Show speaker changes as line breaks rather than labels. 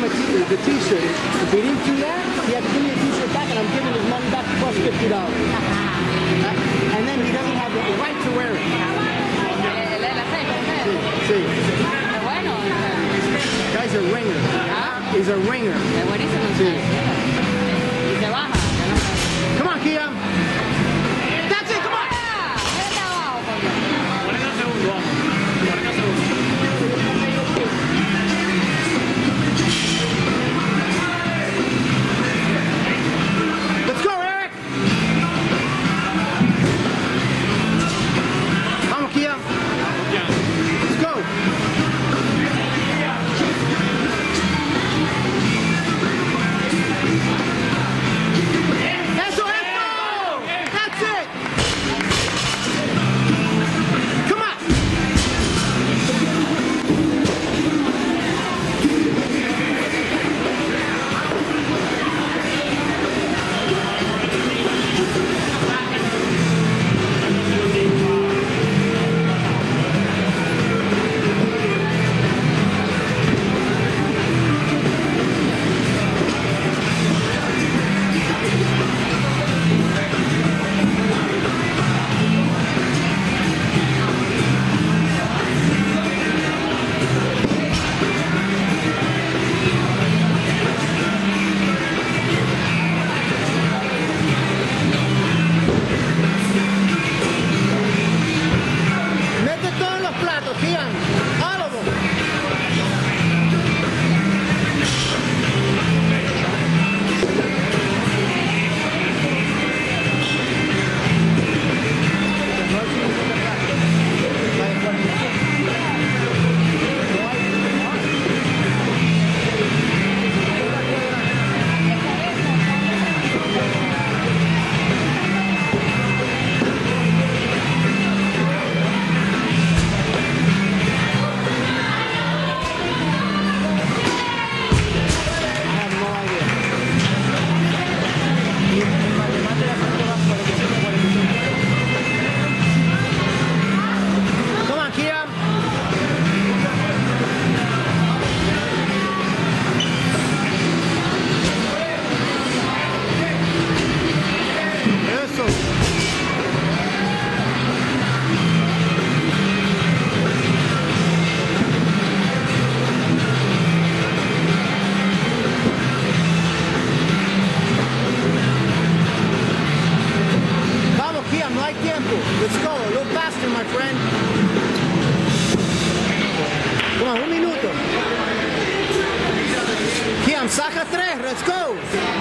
him a t- the t-shirt. If he didn't do that, he had to give me a t-shirt back, and I'm giving his money back plus fifty dollars. uh, and then he doesn't have the right to wear it. See, see. Guy's a ringer. He's a ringer. Sí. Come on, Kia. Francisco. Let's go, a little faster, my friend. Come on, un minuto. Saca tres, let's go.